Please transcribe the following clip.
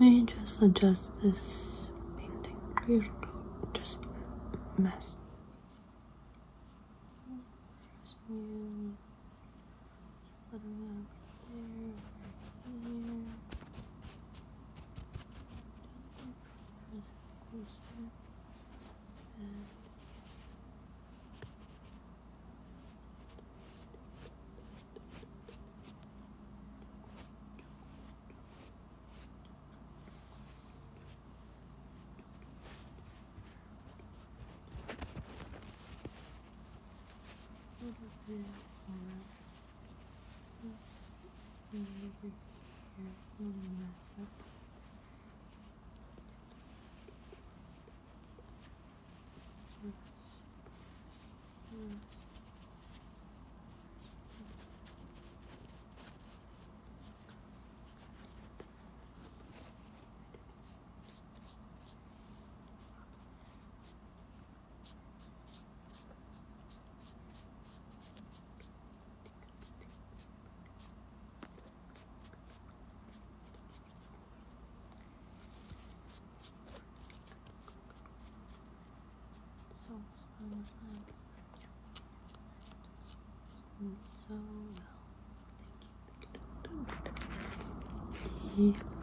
Let me just adjust this painting. Just mess. Just you. Put it up there, here. Just closer. And little bit more. And over here, little mess up. So, so well. Thank you.